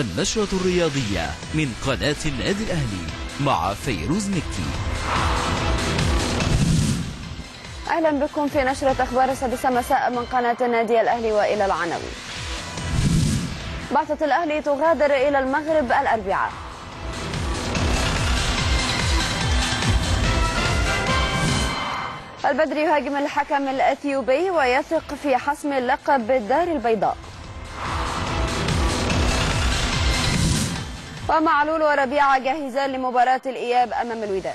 النشرة الرياضية من قناة النادي الأهلي مع فيروز مكي. أهلا بكم في نشرة أخبار السادسة مساء من قناة النادي الأهلي وإلى العناوين. بعثة الأهلي تغادر إلى المغرب الأربعاء. البدري يهاجم الحكم الأثيوبي ويثق في حسم اللقب بالدار البيضاء. ومعلول وربيعة جاهزان لمباراة الإياب أمام الوداد.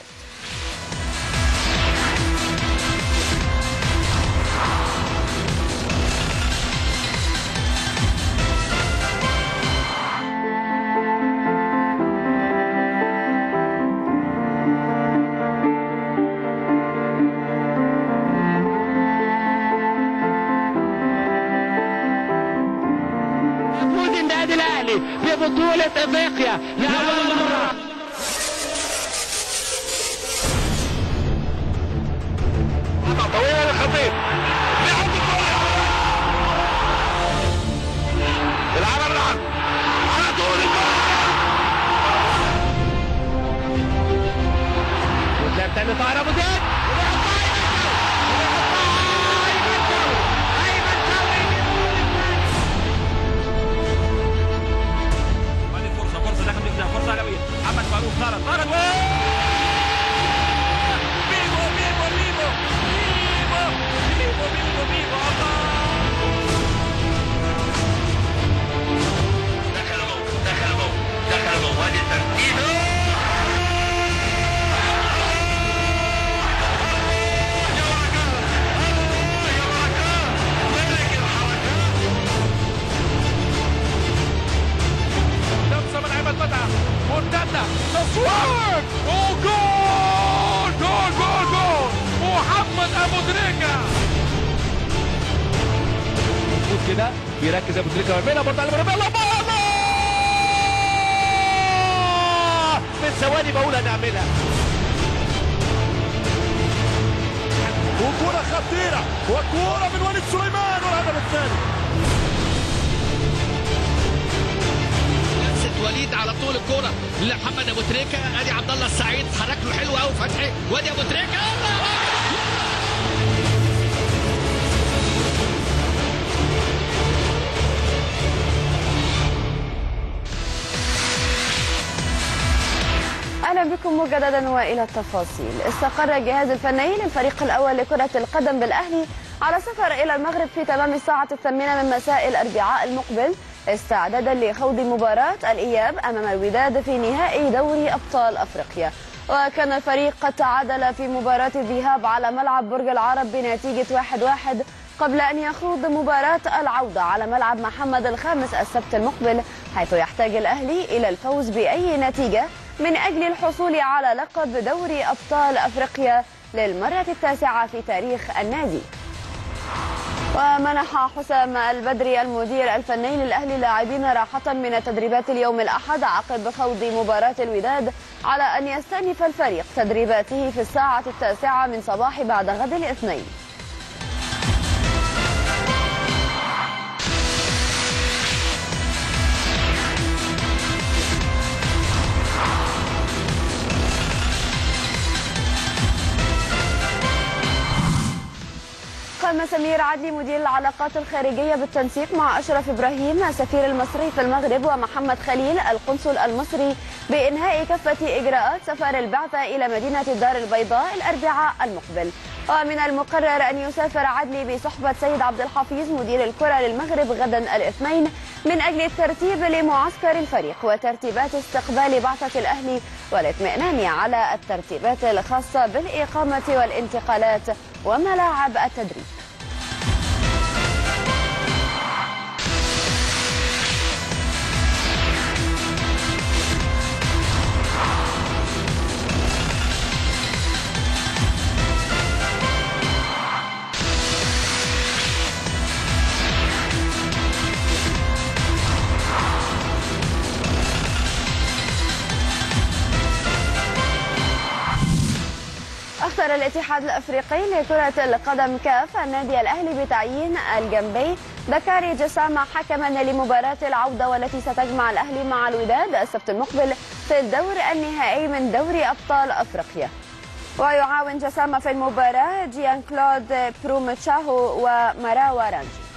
ببطوله افريقيا لاول مجددا وإلى التفاصيل. استقر الجهاز الفني للفريق الأول لكرة القدم بالأهلي على سفر إلى المغرب في تمام الساعة الثامنة من مساء الأربعاء المقبل. استعدادا لخوض مباراة الإياب أمام الوداد في نهائي دوري أبطال أفريقيا. وكان الفريق قد تعادل في مباراة الذهاب على ملعب برج العرب بنتيجة 1-1 قبل أن يخوض مباراة العودة على ملعب محمد الخامس السبت المقبل حيث يحتاج الأهلي إلى الفوز بأي نتيجة من أجل الحصول على لقب دوري أبطال أفريقيا للمرة التاسعة في تاريخ النادي. ومنح حسام البدري المدير الفني للأهلي لاعبين راحة من التدريبات اليوم الأحد عقب خوض مباراة الوداد على أن يستأنف الفريق تدريباته في الساعة التاسعة من صباح بعد غد الاثنين. قام سمير عدلي مدير العلاقات الخارجية بالتنسيق مع أشرف إبراهيم السفير المصري في المغرب ومحمد خليل القنصل المصري بإنهاء كافة إجراءات سفر البعثة إلى مدينة الدار البيضاء الأربعاء المقبل. ومن المقرر أن يسافر عدلي بصحبة سيد عبد الحفيظ مدير الكرة للمغرب غدا الاثنين من أجل الترتيب لمعسكر الفريق وترتيبات استقبال بعثة الأهلي والاطمئنان على الترتيبات الخاصة بالإقامة والانتقالات وملاعب التدريب. الاتحاد الأفريقي لكرة القدم كاف النادي الأهلي بتعيين الجامبي بكاري جسامة حكما لمباراة العودة والتي ستجمع الأهلي مع الوداد السبت المقبل في الدور النهائي من دوري أبطال أفريقيا. ويعاون جسامة في المباراة جيان كلود برومتشاهو ومراوا رانجي.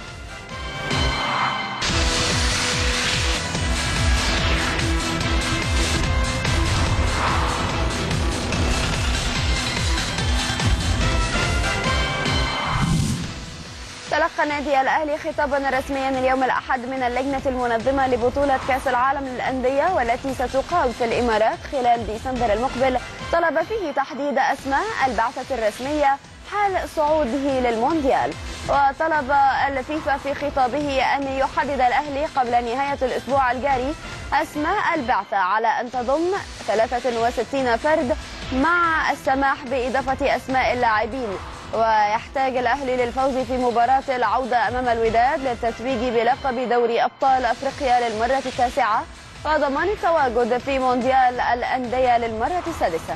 تلقى نادي الأهلي خطابا رسميا اليوم الأحد من اللجنة المنظمة لبطولة كأس العالم للأندية والتي ستقام في الإمارات خلال ديسمبر المقبل. طلب فيه تحديد أسماء البعثة الرسمية حال صعوده للمونديال. وطلب الفيفا في خطابه أن يحدد الأهلي قبل نهاية الأسبوع الجاري أسماء البعثة على أن تضم 63 فرد مع السماح بإضافة أسماء اللاعبين. ويحتاج الأهلي للفوز في مباراة العودة أمام الوداد للتتويج بلقب دوري أبطال أفريقيا للمرة التاسعة وضمان التواجد في مونديال الأندية للمرة السادسة.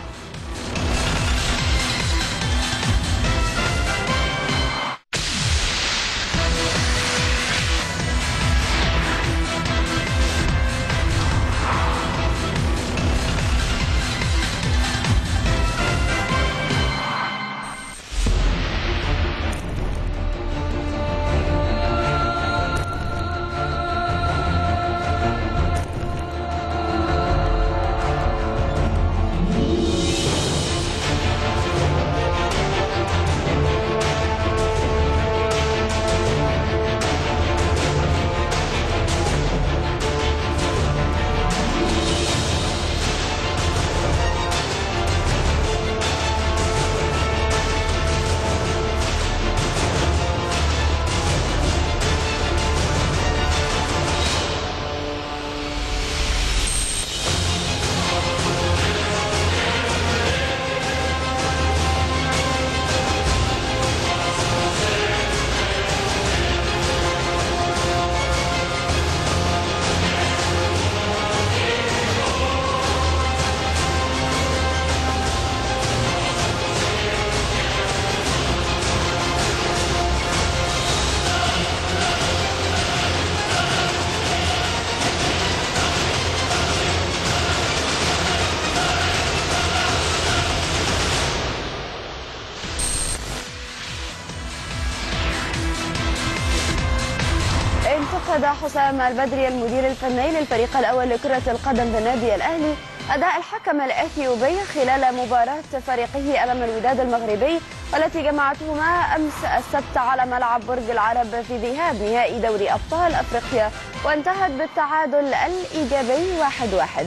حسام البدري المدير الفني للفريق الأول لكرة القدم بنادي الأهلي أداء الحكم الإثيوبي خلال مباراة فريقه أمام الوداد المغربي والتي جمعتهما أمس السبت على ملعب برج العرب في ذهاب نهائي دوري أبطال أفريقيا وانتهت بالتعادل الإيجابي واحد واحد.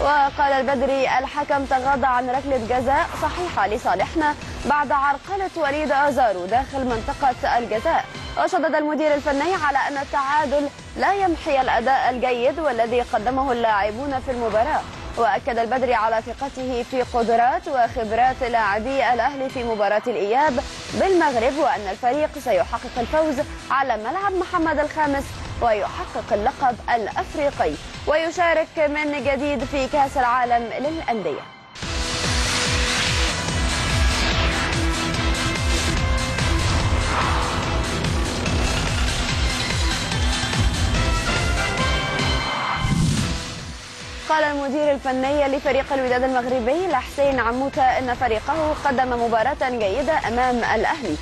وقال البدري الحكم تغاضى عن ركلة جزاء صحيحة لصالحنا بعد عرقلة وليد أزارو داخل منطقة الجزاء وشدد المدير الفني على أن التعادل لا يمحي الأداء الجيد والذي قدمه اللاعبون في المباراة. وأكد البدري على ثقته في قدرات وخبرات لاعبي الأهلي في مباراة الإياب بالمغرب وأن الفريق سيحقق الفوز على ملعب محمد الخامس ويحقق اللقب الأفريقي. ويشارك من جديد في كأس العالم للأندية. قال المدير الفني لفريق الوداد المغربي لحسين عموتة إن فريقه قدم مباراة جيدة أمام الأهلي.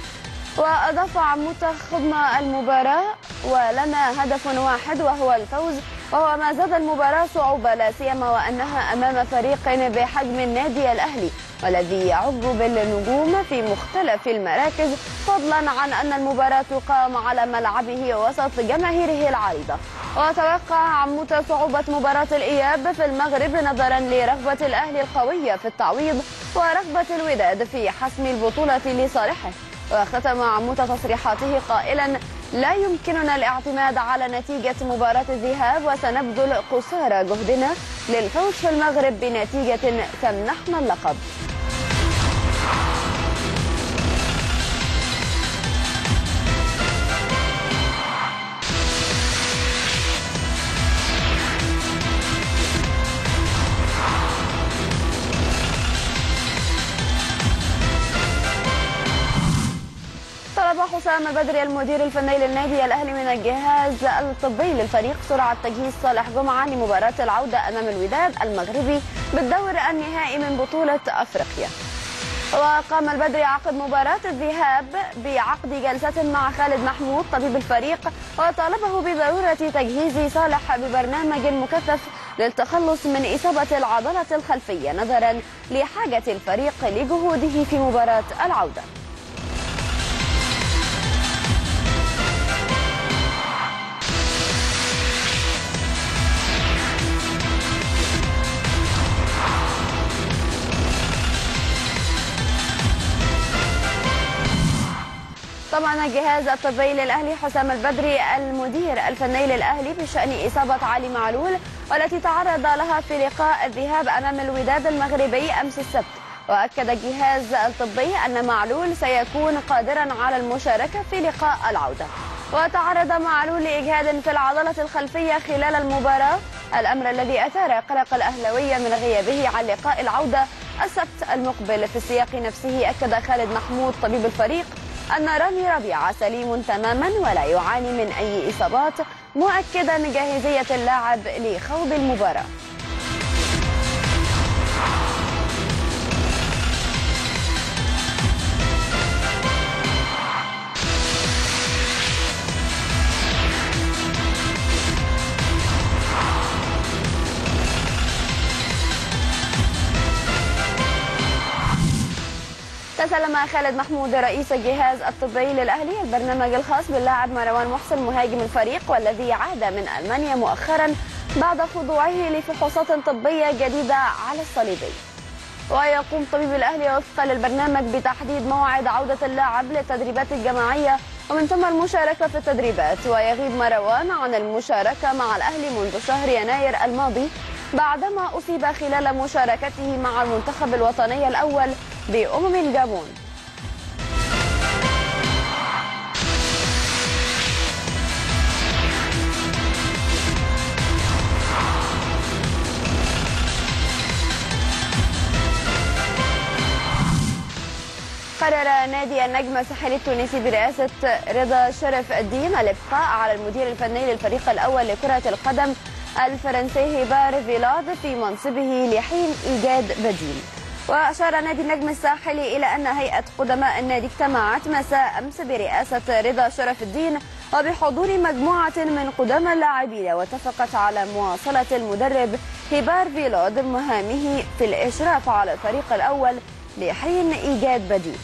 وأضاف عموتة خضنا المباراة ولنا هدف واحد وهو الفوز وهو ما زاد المباراة صعوبة لا سيما وأنها أمام فريق بحجم النادي الأهلي والذي يعج بالنجوم في مختلف المراكز فضلا عن أن المباراة تقام على ملعبه وسط جماهيره العريضة. وتوقع عموتة صعوبة مباراة الإياب في المغرب نظرا لرغبة الأهلي القوية في التعويض ورغبة الوداد في حسم البطولة لصالحه. وختم عموتة تصريحاته قائلا لا يمكننا الاعتماد على نتيجة مباراة الذهاب وسنبذل قصارى جهدنا للفوز في المغرب بنتيجة تمنحنا اللقب. حسام البدري المدير الفني للنادي الأهلي من الجهاز الطبي للفريق سرعة تجهيز صالح جمعة لمباراة العودة أمام الوداد المغربي بالدور النهائي من بطولة أفريقيا. وقام البدري عقد مباراة الذهاب بعقد جلسة مع خالد محمود طبيب الفريق وطالبه بضرورة تجهيز صالح ببرنامج مكثف للتخلص من إصابة العضلة الخلفية نظرا لحاجة الفريق لجهوده في مباراة العودة. طبعا الجهاز الطبي للاهلي حسام البدري المدير الفني للاهلي بشأن إصابة علي معلول والتي تعرض لها في لقاء الذهاب أمام الوداد المغربي أمس السبت. وأكد الجهاز الطبي أن معلول سيكون قادرا على المشاركة في لقاء العودة. وتعرض معلول لإجهاد في العضلة الخلفية خلال المباراة. الأمر الذي أثار قلق الاهلاويه من غيابه عن لقاء العودة السبت المقبل. في السياق نفسه أكد خالد محمود طبيب الفريق أن رامي ربيعة سليم تماما ولا يعاني من أي إصابات مؤكدا جاهزية اللاعب لخوض المباراة. تسلم خالد محمود رئيس الجهاز الطبي للأهلي البرنامج الخاص باللاعب مروان محسن مهاجم الفريق والذي عاد من ألمانيا مؤخرا بعد خضوعه لفحوصات طبية جديدة على الصليبي. ويقوم طبيب الأهلي وفقا للبرنامج بتحديد موعد عودة اللاعب للتدريبات الجماعية ومن ثم المشاركة في التدريبات. ويغيب مروان عن المشاركة مع الأهلي منذ شهر يناير الماضي بعدما أصيب خلال مشاركته مع المنتخب الوطني الأول بأمم الجابون. قرر نادي النجم الساحلي التونسي برئاسة رضا شرف الدين الإبقاء على المدير الفني للفريق الأول لكرة القدم الفرنسي هبار فيلاد في منصبه لحين إيجاد بديل. وأشار نادي النجم الساحلي إلى أن هيئة قدماء النادي اجتمعت مساء أمس برئاسة رضا شرف الدين وبحضور مجموعة من قدامى اللاعبين واتفقت على مواصلة المدرب هبار فيلود مهامه في الإشراف على الفريق الأول لحين إيجاد بديل.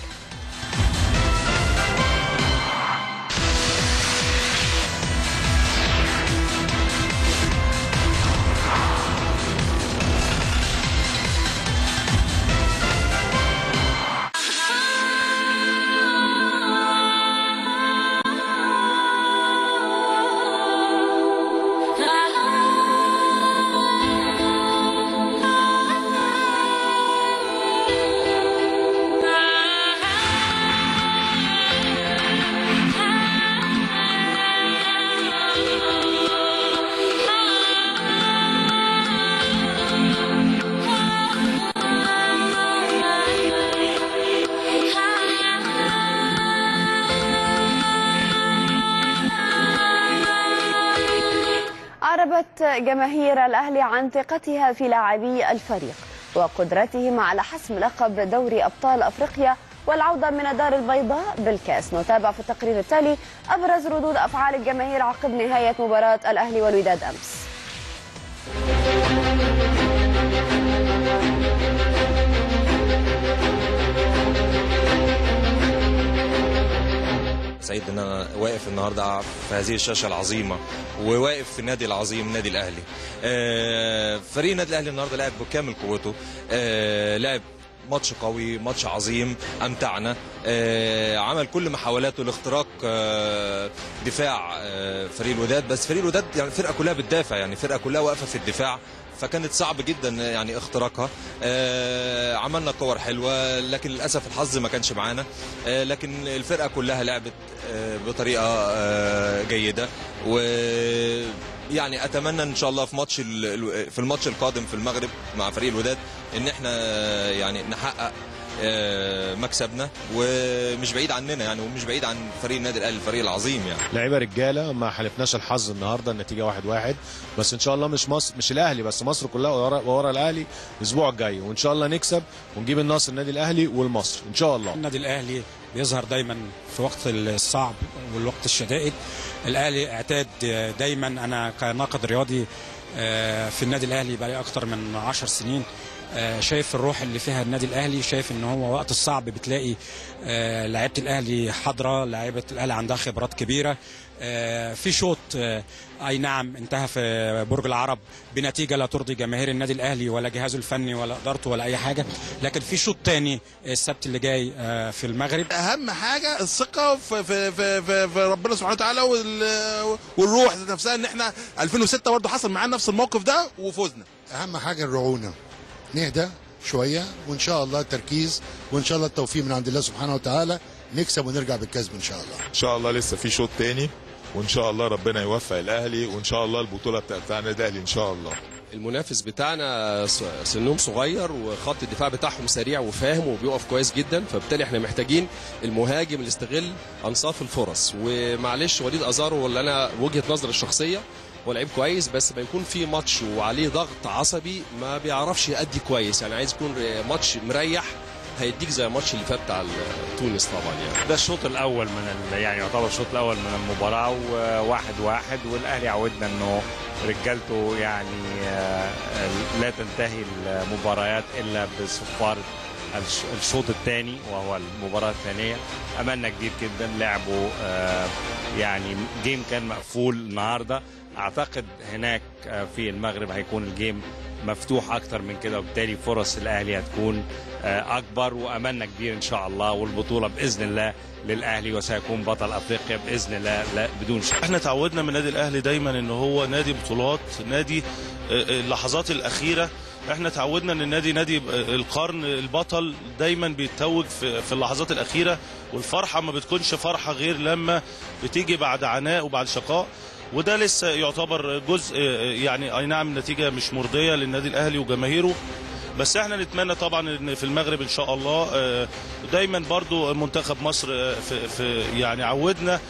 جماهير الأهلي عن ثقتها في لاعبي الفريق وقدرتهم على حسم لقب دوري أبطال أفريقيا والعودة من الدار البيضاء بالكأس. نتابع في التقرير التالي أبرز ردود أفعال الجماهير عقب نهاية مباراة الأهلي والوداد أمس. سعيد إن أنا واقف النهارده في هذه الشاشة العظيمة وواقف في النادي العظيم النادي الأهلي. آه، فريق النادي الأهلي النهارده لعب بكامل قوته. آه، لعب ماتش قوي ماتش عظيم أمتعنا. آه، عمل كل محاولاته لاختراق دفاع فريق الوداد. بس فريق الوداد يعني الفرقه كلها بتدافع يعني الفرقه كلها واقفة في الدفاع. فكانت صعب جدا يعني اختراقها. آه، عملنا كور حلوة لكن للأسف الحظ ما كانش معانا. آه، لكن الفرقة كلها لعبت آه، بطريقة جيدة. و يعني أتمنى إن شاء الله في ماتش في الماتش القادم في المغرب مع فريق الوداد إن إحنا يعني نحقق مكسبنا ومش بعيد عننا يعني ومش بعيد عن فريق النادي الأهلي الفريق العظيم يعني. لعيبة رجالة ما حلفناش الحظ النهارده النتيجة واحد واحد. بس إن شاء الله مش مصر مش الأهلي بس مصر كلها ورا, ورا الأهلي الأسبوع الجاي. وإن شاء الله نكسب ونجيب النصر النادي الأهلي والمصر إن شاء الله. النادي الأهلي بيظهر دايما في وقت الصعب والوقت الشدائد. الأهلي اعتاد دايما. أنا كناقد رياضي آه، في النادي الأهلي بقى أكتر من عشر سنين. آه، شايف الروح اللي فيها النادي الأهلي شايف إن هو وقت الصعب بتلاقي آه، لعيبة الأهلي حاضرة لعيبة الأهلي عندها خبرات كبيرة. آه، في شوط آه، أي نعم انتهى في برج العرب بنتيجة لا ترضي جماهير النادي الأهلي ولا جهازه الفني ولا إدارته ولا أي حاجة. لكن في شوط تاني السبت اللي جاي آه، في المغرب. أهم حاجة الثقة في في في, في, في ربنا سبحانه وتعالى وال- والروح نفسها إن إحنا 2006 برضه حصل معانا نفس الموقف ده وفوزنا. أهم حاجة الرعونة. نهدى شوية وإن شاء الله التركيز وإن شاء الله التوفيق من عند الله سبحانه وتعالى. نكسب ونرجع بالكسب إن شاء الله. إن شاء الله لسه في شوط تاني وإن شاء الله ربنا يوفق الأهلي وإن شاء الله البطولة بتاع بتاع النادي الأهلي إن شاء الله. المنافس بتاعنا سنهم صغير وخط الدفاع بتاعهم سريع وفاهم وبيقف كويس جدا فبالتالي إحنا محتاجين المهاجم اللي يستغل أنصاف الفرص. ومعلش وليد أزارو ولا أنا وجهة نظري الشخصية هو لعيب كويس بس ما يكون في ماتش وعليه ضغط عصبي ما بيعرفش يأدي كويس. يعني عايز يكون ماتش مريح هيديك زي الماتش اللي فات بتاع تونس طبعا يعني. ده الشوط الأول من. يعني يعتبر الشوط الأول من المباراة وواحد واحد والأهلي عودنا إنه رجالته يعني آه، لا تنتهي المباريات إلا بصفاره الش- الشوط الثاني وهو المباراة الثانية. أملنا كبير جدا لعبوا آه، يعني جيم كان مقفول النهارده. أعتقد هناك آه، في المغرب هيكون الجيم مفتوح أكتر من كده وبالتالي فرص الأهلي هتكون آه، أكبر واملنا كبير إن شاء الله والبطولة بإذن الله للأهلي وسيكون بطل أفريقيا بإذن الله لا بدون شك. إحنا تعودنا من النادي الأهلي دايما إن هو نادي بطولات نادي آه، اللحظات الأخيرة. إحنا تعودنا إن النادي نادي القرن البطل دايما بيتوج في اللحظات الأخيرة والفرحة ما بتكونش فرحة غير لما بتيجي بعد عناء وبعد شقاء. وده لسه يعتبر جزء يعني أي نعم نتيجة مش مرضية للنادي الأهلي وجماهيره. بس إحنا نتمنى طبعا إن في المغرب إن شاء الله آه، دايما برضو منتخب مصر آه، في, في يعني عودنا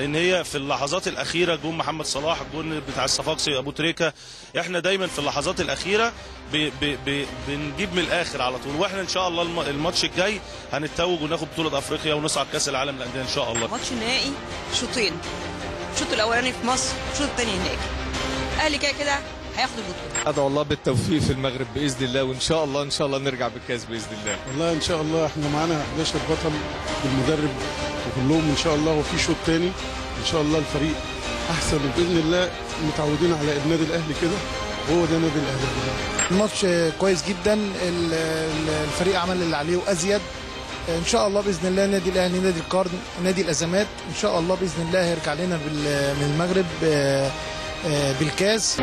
إن هي في اللحظات الأخيرة جون محمد صلاح الجون بتاع الصفاقسي أبو تريكة إحنا دايما في اللحظات الأخيرة ب ب ب بنجيب من الآخر على طول. وإحنا إن شاء الله الم- الماتش الجاي هنتوج وناخد بطولة أفريقيا ونصعد كأس العالم للأندية إن شاء الله. ماتش نهائي شوطين. الشوط الأولاني في مصر الشوط الثاني هناك. الاهلي كده كده هياخد البطولة. أدعو الله بالتوفيق في المغرب بإذن الله وإن شاء الله إن شاء الله نرجع بالكاس بإذن الله. والله إن شاء الله إحنا معانا 11 بطل بالمدرب وكلهم إن شاء الله وفي شوط تاني إن شاء الله الفريق أحسن. وباذن الله متعودين على النادي الأهلي كده هو ده نادي الأهلي. الماتش كويس جدا ال- ال- الفريق عمل اللي عليه وأزيد. إن شاء الله بإذن الله نادي الأهلي نادي القرن نادي الأزمات إن شاء الله بإذن الله هيرجع لنا من المغرب آه، آه، بالكاس.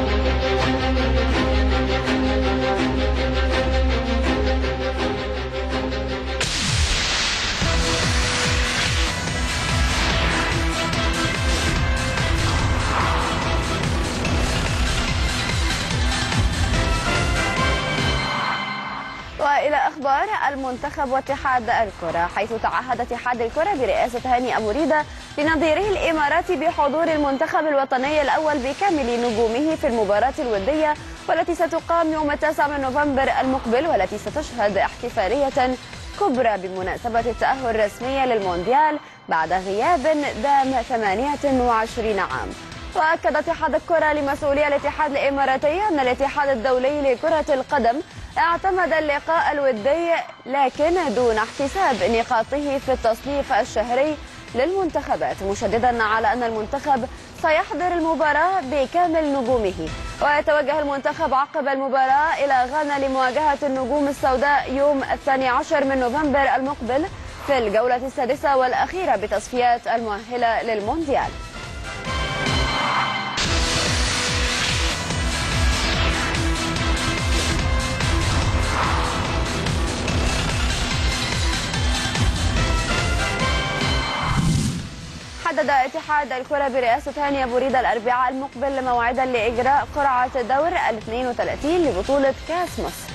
أخبار المنتخب واتحاد الكرة حيث تعهد اتحاد الكرة برئاسة هاني أبو ريدة لنظيره الاماراتي بحضور المنتخب الوطني الأول بكامل نجومه في المباراة الودية والتي ستقام يوم 9 من نوفمبر المقبل والتي ستشهد احتفالية كبرى بمناسبة التأهل الرسمي للمونديال بعد غياب دام 28 عام. وأكد اتحاد الكرة لمسؤولي الاتحاد الإماراتي أن الاتحاد الدولي لكرة القدم اعتمد اللقاء الودي لكن دون احتساب نقاطه في التصنيف الشهري للمنتخبات مشددا على أن المنتخب سيحضر المباراة بكامل نجومه. ويتوجه المنتخب عقب المباراة إلى غانا لمواجهة النجوم السوداء يوم الثاني عشر من نوفمبر المقبل في الجولة السادسة والأخيرة بتصفيات المؤهلة للمونديال. حدد اتحاد الكرة برئاسة هاني أبو ريدة الأربعاء المقبل موعدا لإجراء قرعة دور ال 32 لبطولة كأس مصر.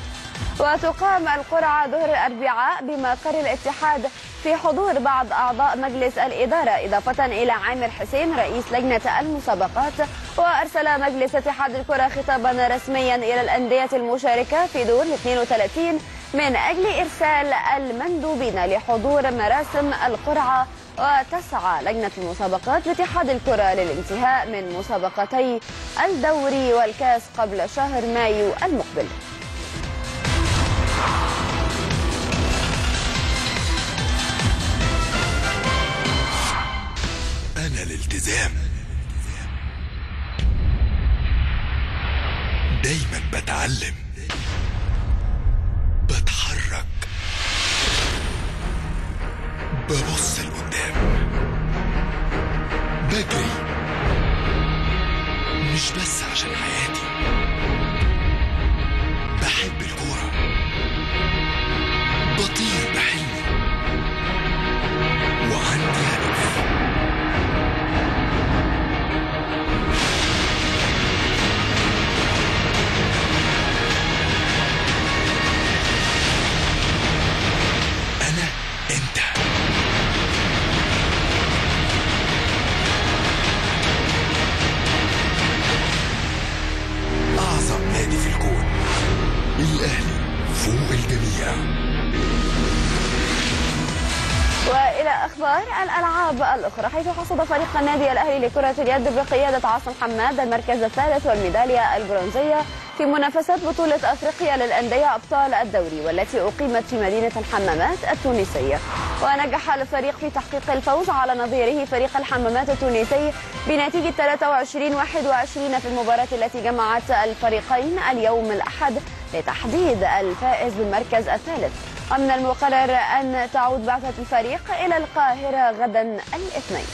وتقام القرعة ظهر الأربعاء بمقر الاتحاد في حضور بعض أعضاء مجلس الإدارة إضافة إلى عامر حسين رئيس لجنة المسابقات. وأرسل مجلس اتحاد الكرة خطابا رسميا إلى الأندية المشاركة في دور 32 من أجل إرسال المندوبين لحضور مراسم القرعة وتسعى لجنة المسابقات باتحاد الكرة للانتهاء من مسابقتي الدوري والكاس قبل شهر مايو المقبل. أنا الالتزام. دايما بتعلم. بتحرك. ببص لقدام بجري مش بس عشان حياتي الأخرى حيث حصد فريق النادي الأهلي لكرة اليد بقيادة عاصم حماد المركز الثالث والميدالية البرونزية في منافسات بطولة أفريقيا للأندية أبطال الدوري والتي أقيمت في مدينة الحمامات التونسية. ونجح الفريق في تحقيق الفوز على نظيره فريق الحمامات التونسي بنتيجة 23 21 في المباراة التي جمعت الفريقين اليوم الأحد لتحديد الفائز بالمركز الثالث. ومن المقرر أن تعود بعثة الفريق إلى القاهرة غدا الاثنين.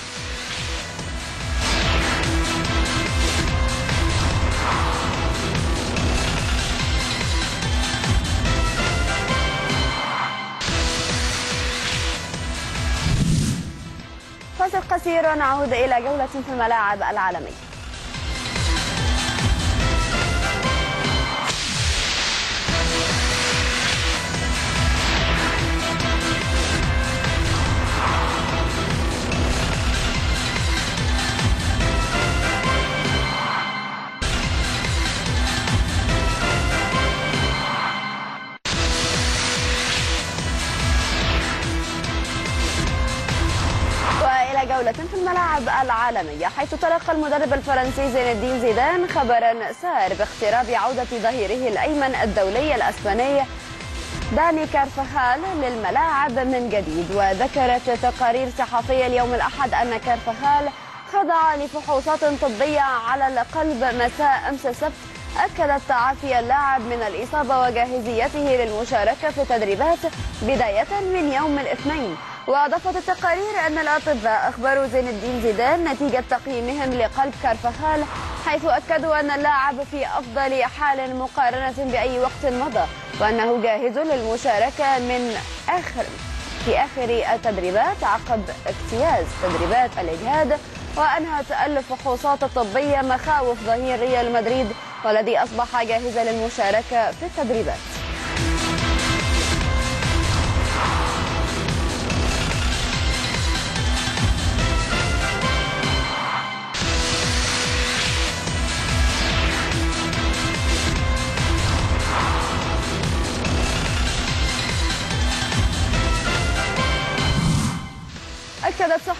فاصل قصير ونعود إلى جولة في الملاعب العالمية. الملاعب العالمية حيث تلقى المدرب الفرنسي زين الدين زيدان خبرا سار باقتراب عودة ظهيره الأيمن الدولي الأسباني. داني كارفخال للملاعب من جديد وذكرت تقارير صحفية اليوم الأحد أن كارفخال خضع لفحوصات طبية على القلب مساء أمس السبت. أكدت تعافي اللاعب من الإصابة وجاهزيته للمشاركة في التدريبات بداية من يوم الاثنين. وأضافت التقارير أن الأطباء أخبروا زين الدين زيدان نتيجة تقييمهم لقلب كارفخال حيث أكدوا أن اللاعب في أفضل حال مقارنة بأي وقت مضى وأنه جاهز للمشاركة من آخر في آخر التدريبات عقب اجتياز تدريبات الإجهاد وأنهت الفحوصات الطبية مخاوف ظهير ريال مدريد والذي أصبح جاهزا للمشاركة في التدريبات.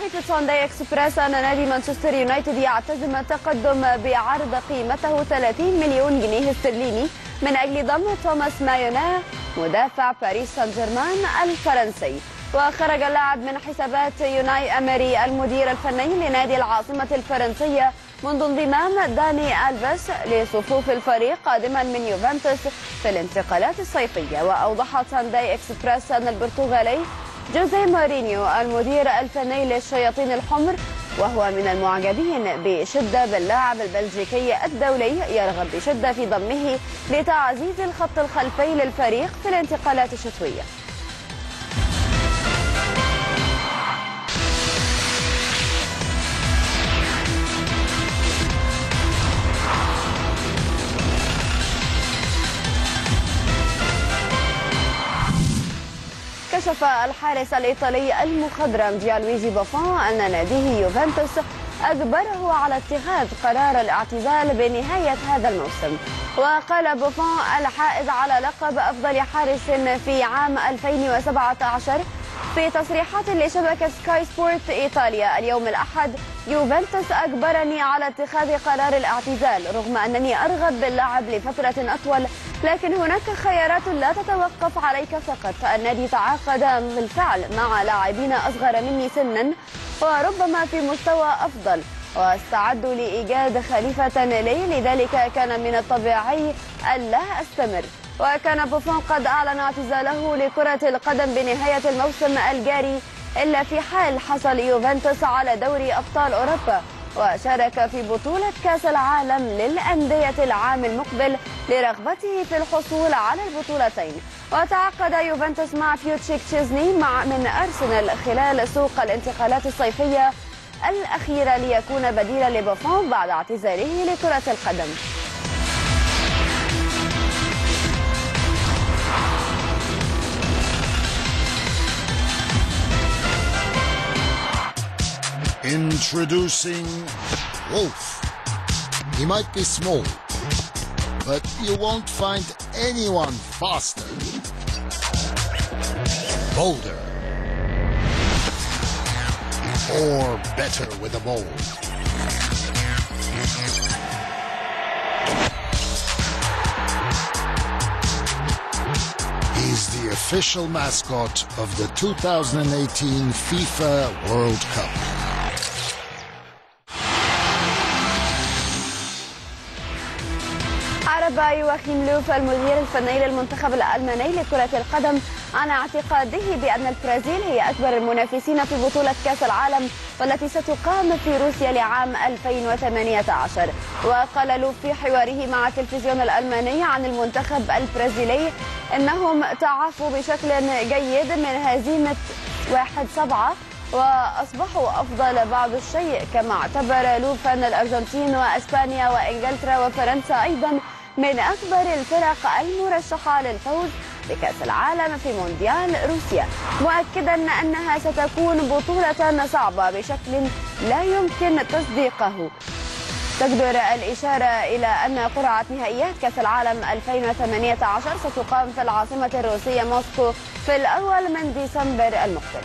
صحيفة سانداي إكسبريس أن نادي مانشستر يونايتد يعتزم التقدم بعرض قيمته 30 مليون جنيه استرليني من أجل ضم توماس مونييه مدافع باريس سان جيرمان الفرنسي. وخرج اللاعب من حسابات أوناي أمري المدير الفني لنادي العاصمة الفرنسية منذ انضمام داني ألفيس لصفوف الفريق قادما من يوفنتوس في الانتقالات الصيفية. وأوضحت سانداي إكسبريس أن البرتغالي جوزيه مورينيو المدير الفني للشياطين الحمر وهو من المعجبين بشدة باللاعب البلجيكي الدولي يرغب بشدة في ضمه لتعزيز الخط الخلفي للفريق في الانتقالات الشتوية. كشف الحارس الإيطالي المخضرم جيانلويجي بوفون أن ناديه يوفنتوس أجبره على اتخاذ قرار الاعتزال بنهاية هذا الموسم. وقال بوفون الحائز على لقب أفضل حارس في عام 2017 في تصريحات لشبكة سكاي سبورت إيطاليا اليوم الأحد يوفنتوس أجبرني على اتخاذ قرار الاعتزال رغم أنني أرغب باللعب لفترة أطول لكن هناك خيارات لا تتوقف عليك فقط. النادي تعاقد بالفعل مع لاعبين أصغر مني سنا وربما في مستوى أفضل واستعدوا لإيجاد خليفة لي لذلك كان من الطبيعي ألا أستمر. وكان بوفون قد أعلن اعتزاله لكرة القدم بنهاية الموسم الجاري إلا في حال حصل يوفنتوس على دوري أبطال أوروبا وشارك في بطولة كأس العالم للأندية العام المقبل لرغبته في الحصول على البطولتين. وتعاقد يوفنتوس مع فيوتشيك تشيزني مع من أرسنال خلال سوق الانتقالات الصيفية الأخيرة ليكون بديلا لبوفون بعد اعتزاله لكرة القدم. Introducing Wolf. He might be small, but you won't find anyone faster, bolder, or better with a ball. He's the official mascot of the 2018 FIFA World Cup. أعرب يواخيم لوف المدير الفني للمنتخب الألماني لكرة القدم عن اعتقاده بأن البرازيل هي أكبر المنافسين في بطولة كأس العالم والتي ستقام في روسيا لعام 2018 وقال لوف في حواره مع التلفزيون الألماني عن المنتخب البرازيلي أنهم تعافوا بشكل جيد من هزيمة 1-7 وأصبحوا أفضل بعض الشيء كما اعتبر لوف ان الأرجنتين وإسبانيا وإنجلترا وفرنسا أيضا من أكبر الفرق المرشحة للفوز بكأس العالم في مونديال روسيا مؤكدا أنها ستكون بطولة صعبة بشكل لا يمكن تصديقه. تجدر الإشارة إلى أن قرعة نهائيات كأس العالم 2018 ستقام في العاصمة الروسية موسكو في الأول من ديسمبر المقبل.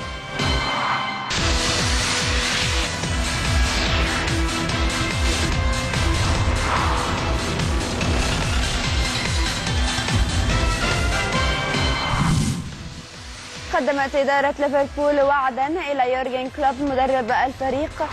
قدمت إدارة ليفربول وعدا إلى يورجن كلوب مدرب الفريق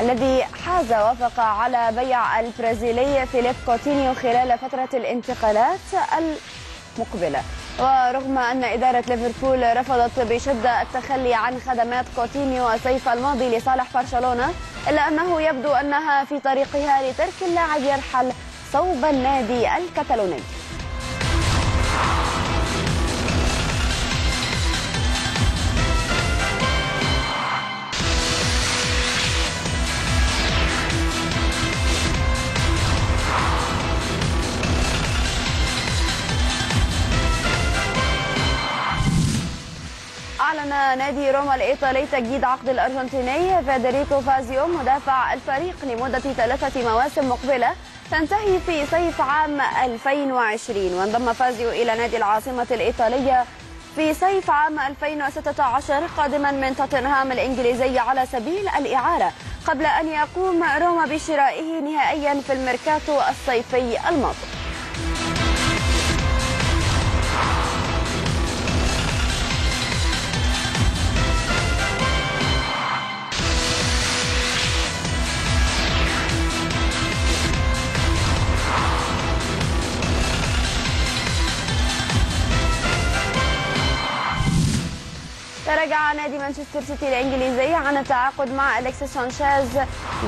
الذي حاز وافق على بيع البرازيلي فيليب كوتينيو خلال فترة الانتقالات المقبلة. ورغم أن إدارة ليفربول رفضت بشدة التخلي عن خدمات كوتينيو الصيف الماضي لصالح برشلونة إلا أنه يبدو أنها في طريقها لترك اللاعب يرحل صوب النادي الكتالوني. نادي روما الإيطالي تجديد عقد الأرجنتيني. فيدريكو فازيو مدافع الفريق لمدة ثلاثة مواسم مقبلة تنتهي في صيف عام 2020 وانضم فازيو إلى نادي العاصمة الإيطالية في صيف عام 2016 قادما من توتنهام الإنجليزي على سبيل الإعارة قبل أن يقوم روما بشرائه نهائيا في الميركاتو الصيفي الماضي. مانشستر سيتي الإنجليزي عن التعاقد مع الكسيس سانشيز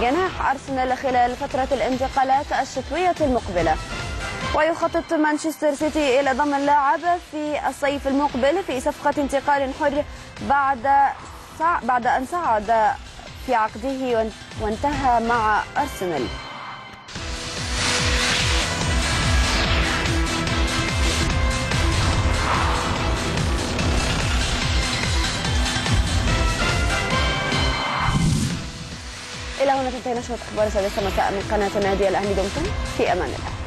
جناح أرسنال خلال فترة الانتقالات الشتوية المقبلة. ويخطط مانشستر سيتي إلى ضم اللاعب في الصيف المقبل في صفقة انتقال حر بعد بعد أن صعد في عقده وانتهى مع أرسنال. إلى هنا تنتهي نشرة أخبار السادسه مساء من قناة النادي الأهلي دمتم. في أمان الله.